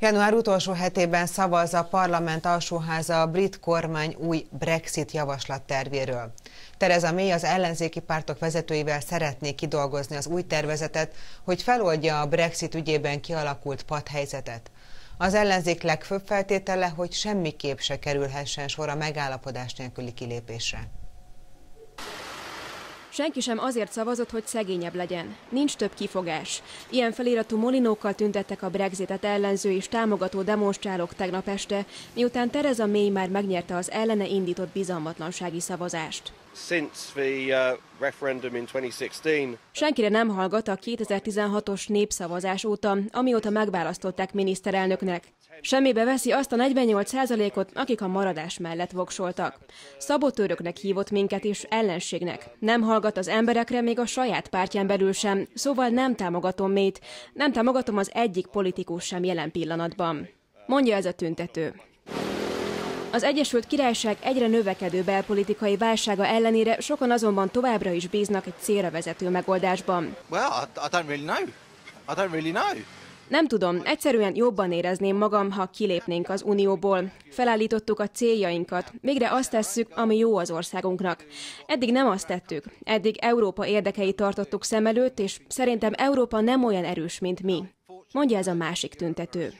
Január utolsó hetében szavaz a parlament alsóháza a brit kormány új Brexit javaslattervéről. Tereza May az ellenzéki pártok vezetőivel szeretné kidolgozni az új tervezetet, hogy feloldja a Brexit ügyében kialakult padhelyzetet. Az ellenzék legfőbb feltétele, hogy semmiképp se kerülhessen sor a megállapodás nélküli kilépésre. Senki sem azért szavazott, hogy szegényebb legyen. Nincs több kifogás. Ilyen feliratú molinókkal tüntettek a Brexitet ellenző és támogató demonstrálók tegnap este, miután Tereza May már megnyerte az ellene indított bizalmatlansági szavazást. Uh, Senkire nem hallgat a 2016-os népszavazás óta, amióta megválasztották miniszterelnöknek. Semmibe veszi azt a 48%-ot, akik a maradás mellett voksoltak. Szabotőröknek hívott minket is ellenségnek. Nem hallgat az emberekre, még a saját pártján belül sem, szóval nem támogatom mét, nem támogatom az egyik politikus sem jelen pillanatban. Mondja ez a tüntető. Az Egyesült Királyság egyre növekedő belpolitikai válsága ellenére sokan azonban továbbra is bíznak egy célra vezető megoldásban. Well, I, don't really know. I don't really know. Nem tudom, egyszerűen jobban érezném magam, ha kilépnénk az Unióból. Felállítottuk a céljainkat. Végre azt tesszük, ami jó az országunknak. Eddig nem azt tettük. Eddig Európa érdekeit tartottuk szem előtt, és szerintem Európa nem olyan erős, mint mi mondja ez a másik tüntető.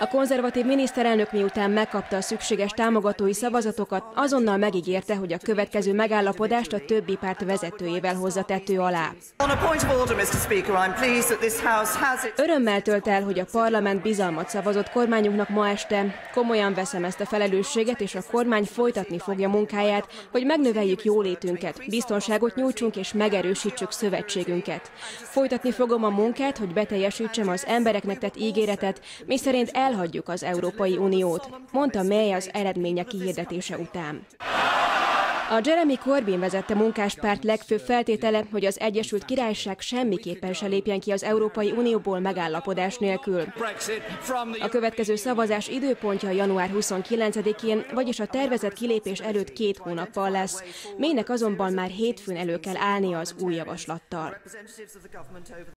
A konzervatív miniszterelnök miután megkapta a szükséges támogatói szavazatokat, azonnal megígérte, hogy a következő megállapodást a többi párt vezetőjével hozza tető alá. Örömmel tölt el, hogy a parlament bizalmat szavazott kormányunknak ma este. Komolyan veszem ezt a felelősséget, és a kormány folytatni fogja munkáját, hogy megnöveljük jólétünket, biztonságot nyújtsunk és megerősítsük szövetségünket. Folytatni fogom a munkát, hogy beteljesítsük teljesítsem az embereknek tett ígéretet, miszerint elhagyjuk az Európai Uniót, mondta May az eredmények kihirdetése után. A Jeremy Corbyn vezette munkáspárt legfőbb feltétele, hogy az Egyesült Királyság semmiképpen se lépjen ki az Európai Unióból megállapodás nélkül. A következő szavazás időpontja január 29-én, vagyis a tervezett kilépés előtt két hónappal lesz. Mének azonban már hétfőn elő kell állnia az új javaslattal.